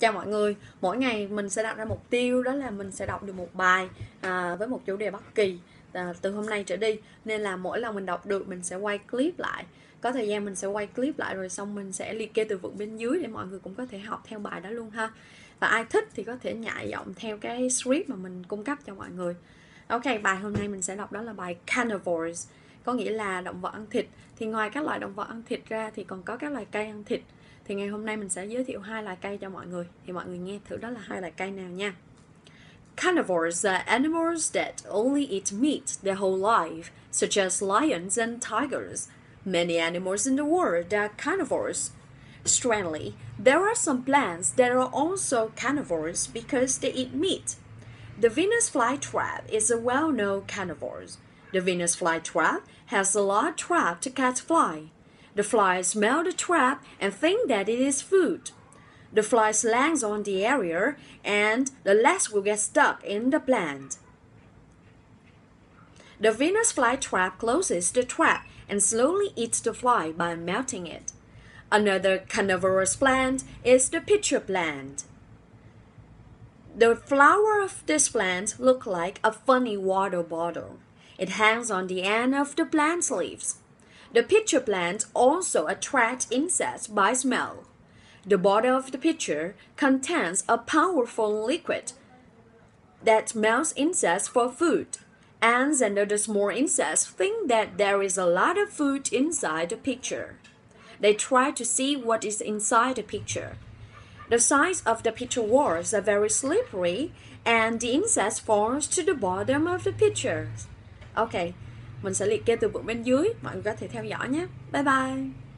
Chào mọi người, mỗi ngày mình sẽ đặt ra mục tiêu đó là mình sẽ đọc được một bài à, với một chủ đề bất kỳ à, từ hôm nay trở đi. Nên là mỗi lần mình đọc được mình sẽ quay clip lại. Có thời gian mình sẽ quay clip lại rồi xong mình sẽ liệt kê từ vựng bên dưới để mọi người cũng có thể học theo bài đó luôn ha. Và ai thích thì có thể nhại giọng theo cái script mà mình cung cấp cho mọi người. Ok bài hôm nay mình sẽ đọc đó là bài carnivores có nghĩa là động vật ăn thịt. Thì ngoài các loại động vật ăn thịt ra thì còn có các loài cây ăn thịt. Thì ngày hôm nay mình sẽ giới thiệu hai loài cây cho mọi người thì mọi người nghe thử đó là hai loài cây nào nha Carnivores are animals that only eat meat their whole life, such as lions and tigers. Many animals in the world are carnivores. Strangely, there are some plants that are also carnivores because they eat meat. The Venus flytrap is a well-known carnivore. The Venus flytrap has a large trap to catch fly. The flies smell the trap and think that it is food. The fly lands on the area and the legs will get stuck in the plant. The Venus flytrap closes the trap and slowly eats the fly by melting it. Another carnivorous plant is the pitcher plant. The flower of this plant looks like a funny water bottle. It hangs on the end of the plant's leaves. The pitcher plant also attracts insects by smell. The bottle of the pitcher contains a powerful liquid that melts insects for food. Ants and other small insects think that there is a lot of food inside the pitcher. They try to see what is inside the pitcher. The sides of the pitcher walls are very slippery and the insects fall to the bottom of the pitcher. Okay, mình sẽ liệt kê từ vựng bên dưới, mọi người có thể theo dõi nhé. Bye bye!